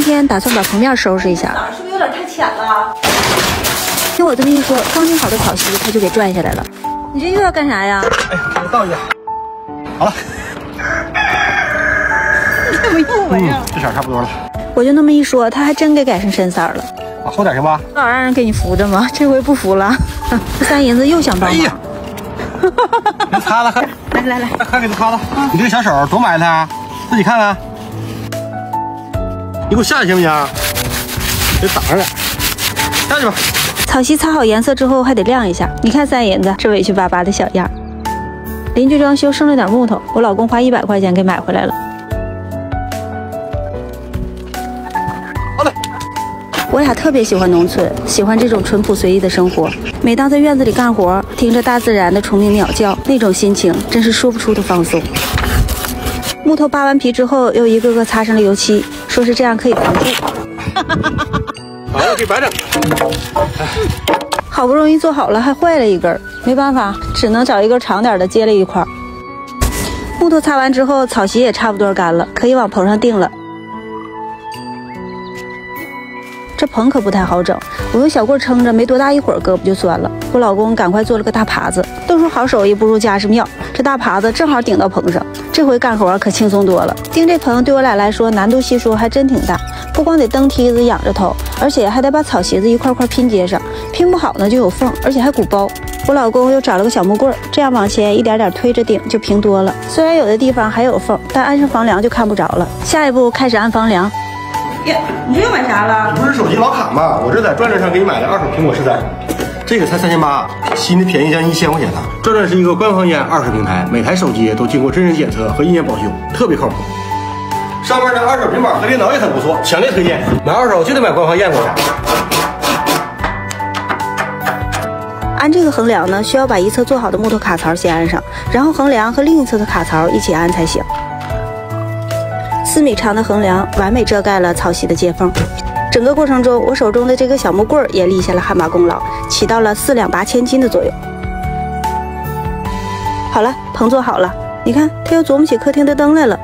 今天打算把棚面收拾一下。是不是有点太浅了？听我这么一说，刚拧好的草席他就给拽下来了。你这又要干啥呀？哎呀，我倒一下。好了。你怎么又纹上？这色差不多了。我就那么一说，他还真给改成深色了。往后点行吧？老让人给你扶着吗？这回不扶了。这 三银子又想帮忙。别 擦了，来来来，快给他擦了。你这个小手多埋汰，自己看看。你给我下去行不行？别挡着点，下去吧。草席擦好颜色之后还得晾一下。你看三银子这委屈巴巴的小样。邻居装修剩了点木头，我老公花一百块钱给买回来了。好嘞。我俩特别喜欢农村，喜欢这种淳朴随意的生活。每当在院子里干活，听着大自然的虫鸣鸟叫，那种心情真是说不出的放松。木头扒完皮之后，又一个个擦上了油漆，说是这样可以防蛀。好，可以摆整。好不容易做好了，还坏了一根，没办法，只能找一根长点的接了一块。木头擦完之后，草席也差不多干了，可以往棚上钉了。这棚可不太好整，我用小棍撑着，没多大一会儿胳膊就酸了。我老公赶快做了个大耙子。都说好手艺不如家是妙，这大耙子正好顶到棚上，这回干活可轻松多了。钉这棚对我俩来说难度系数还真挺大，不光得蹬梯子仰着头，而且还得把草席子一块块拼接上，拼不好呢就有缝，而且还鼓包。我老公又找了个小木棍，这样往前一点点推着顶就平多了。虽然有的地方还有缝，但安上房梁就看不着了。下一步开始安房梁。呀，你这又买啥了？不是手机老卡吗？我这在转转上给你买的二手苹果十三，这个才三千八，新的便宜将近一千块钱呢。转转是一个官方验二手平台，每台手机都经过真人检测和一年保修，特别靠谱。上面的二手平板和电脑也很不错，强烈推荐。买二手就得买官方验过的。安这个横梁呢，需要把一侧做好的木头卡槽先安上，然后横梁和另一侧的卡槽一起安才行。四米长的横梁完美遮盖了草席的接缝。整个过程中，我手中的这个小木棍也立下了汗马功劳，起到了四两拔千斤的作用。好了，棚做好了，你看，他又琢磨起客厅的灯来了。